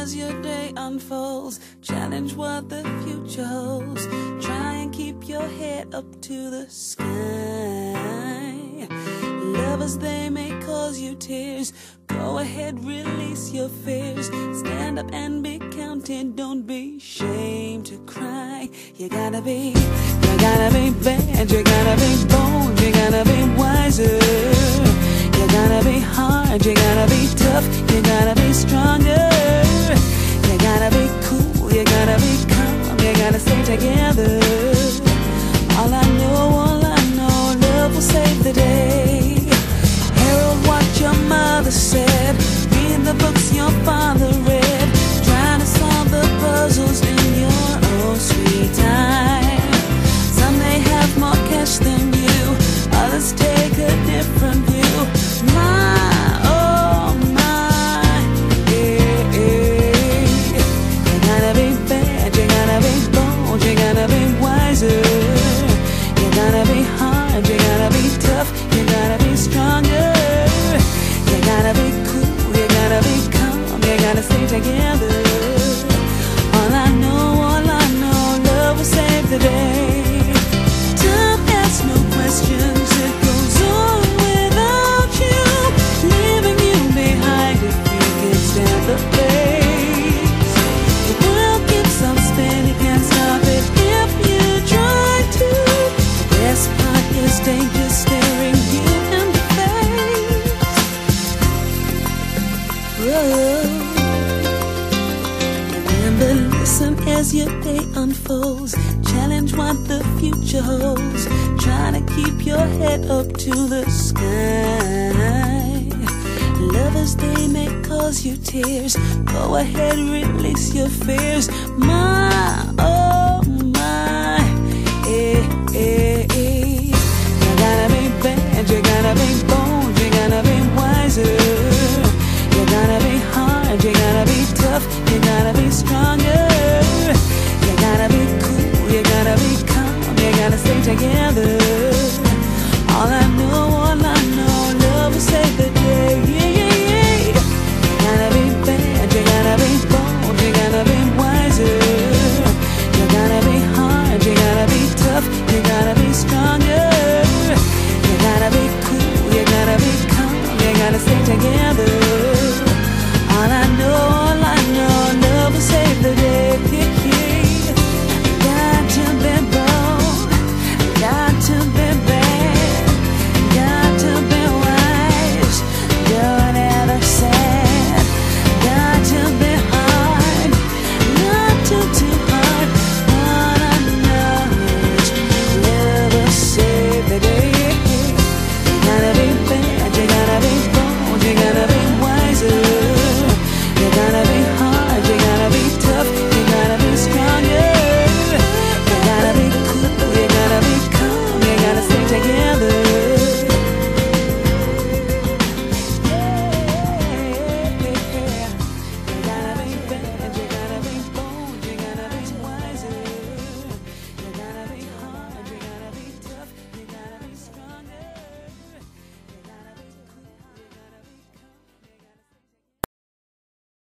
as your day unfolds. Challenge what the future holds. Try and keep your head up to the sky. Lovers, they may cause you tears. Go ahead, release your fears. Stand up and be counted. Don't be ashamed to cry. You gotta be, you gotta be bad. You gotta be bold. You gotta be wiser. You gotta be hard. You gotta be tough. Stay together. All I know, all I know, love will save the day. Herald, what your mother said. Read the books your father Remember, listen as your day unfolds. Challenge what the future holds. Try to keep your head up to the sky. Lovers, they may cause you tears. Go ahead, release your fears. My, oh. You gotta stay together. All I know, all I know, love will save the day. You gotta be bad, you gotta be bold, you gotta be wiser. You gotta be hard, you gotta be tough.